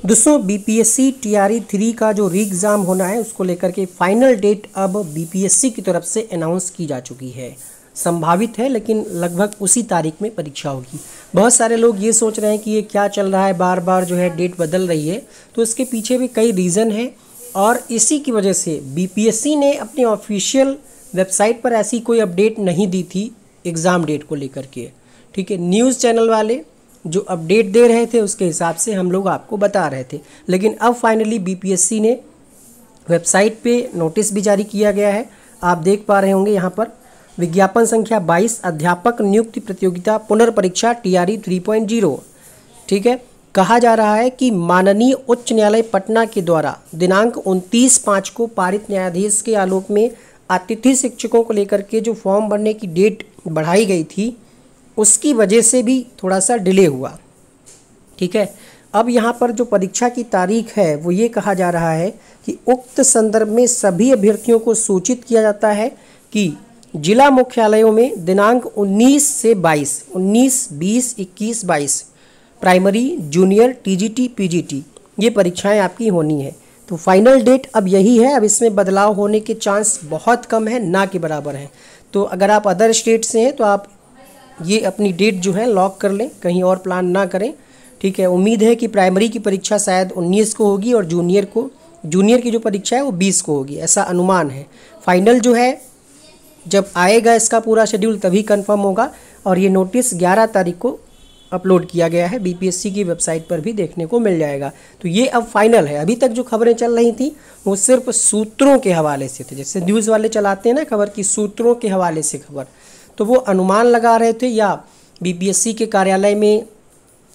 दोस्तों BPSC TRE three का जो री एग्ज़ाम होना है, उसको लेकर के फाइनल डेट अब बीपीएससी की तरफ़ से अनाउंस की जा चुकी है। संभावित है, लेकिन लगभग उसी तारीख में परीक्षा होगी। बहुत सारे लोग ये सोच रहे हैं कि ये क्या चल रहा है बार बार जो है डेट बदल रही है। तो इसके पीछे भी कई रीज़न है और इसी की वजह से बीपीएससी ने अपने ऑफिशियल वेबसाइट पर ऐसी कोई अपडेट नहीं दी थी एग्ज़ाम डेट को लेकर के। ठीक है न्यूज़ चैनल वाले जो अपडेट दे रहे थे, उसके हिसाब से हम लोग आपको बता रहे थे। लेकिन अब फाइनली बीपीएससी ने वेबसाइट पे नोटिस भी जारी किया गया है। आप देख पा रहे होंगे यहाँ पर विज्ञापन संख्या 22 अध्यापक नियुक्ति प्रतियोगिता पुनर्परीक्षा टीआरई 3.0 ठीक है? कहा जा रहा है कि माननीय उच्च न्यायालय पटना के द्वारा दिनांक 29 पाँच को पारित न्यायाधीश के आलोक में अतिथि शिक्षकों को लेकर के जो फॉर्म भरने की डेट बढ़ाई गई थी उसकी वजह से भी थोड़ा सा डिले हुआ। ठीक है? अब यहाँ पर जो परीक्षा की तारीख है, वो ये कहा जा रहा है कि उक्त संदर्भ में सभी अभ्यर्थियों को सूचित किया जाता है कि जिला मुख्यालयों में दिनांक 19 से 22 19 20 21 22 प्राइमरी, जूनियर, टीजीटी, पीजीटी, ये परीक्षाएँ आपकी होनी है। तो फाइनल डेट अब यही है, अब इसमें बदलाव होने के चांस बहुत कम है, ना के बराबर हैं। तो अगर आप अदर स्टेट से हैं तो आप ये अपनी डेट जो है लॉक कर लें, कहीं और प्लान ना करें। ठीक है, उम्मीद है कि प्राइमरी की परीक्षा शायद 19 को होगी और जूनियर को जूनियर की जो परीक्षा है वो 20 को होगी, ऐसा अनुमान है। फाइनल जो है, जब आएगा इसका पूरा शेड्यूल तभी कंफर्म होगा और ये नोटिस 11 तारीख को अपलोड किया गया है बीपीएससी की वेबसाइट पर भी देखने को मिल जाएगा। तो ये अब फाइनल है। अभी तक जो खबरें चल रही थी, वो सिर्फ़ सूत्रों के हवाले से थे। जैसे न्यूज़ वाले चलाते हैं ना खबर की सूत्रों के हवाले से खबर। तो वो अनुमान लगा रहे थे या बीपीएससी के कार्यालय में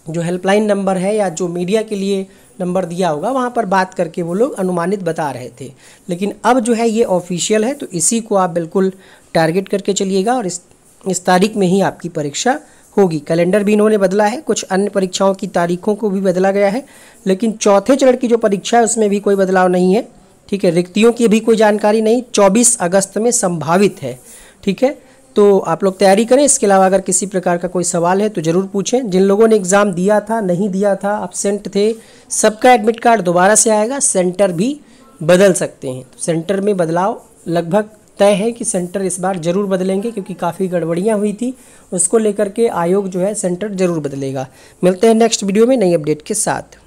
जो हेल्पलाइन नंबर है या जो मीडिया के लिए नंबर दिया होगा, वहाँ पर बात करके वो लोग अनुमानित बता रहे थे। लेकिन अब जो है ये ऑफिशियल है तो इसी को आप बिल्कुल टारगेट करके चलिएगा और इस इस तारीख में ही आपकी परीक्षा होगी। कैलेंडर भी इन्होंने बदला है, कुछ अन्य परीक्षाओं की तारीखों को भी बदला गया है, लेकिन चौथे चरण की जो परीक्षा है, उसमें भी कोई बदलाव नहीं है। ठीक है, रिक्तियों की भी कोई जानकारी नहीं 24 अगस्त में संभावित है। ठीक है तो आप लोग तैयारी करें। इसके अलावा अगर किसी प्रकार का कोई सवाल है तो ज़रूर पूछें। जिन लोगों ने एग्ज़ाम दिया था, नहीं दिया था अपसेंट थे, सबका एडमिट कार्ड दोबारा से आएगा। सेंटर भी बदल सकते हैं। तो सेंटर में बदलाव लगभग तय है कि सेंटर इस बार ज़रूर बदलेंगे, क्योंकि काफ़ी गड़बड़ियाँ हुई थी। उसको लेकर के आयोग जो है सेंटर ज़रूर बदलेगा। मिलते हैं नेक्स्ट वीडियो में नई अपडेट के साथ।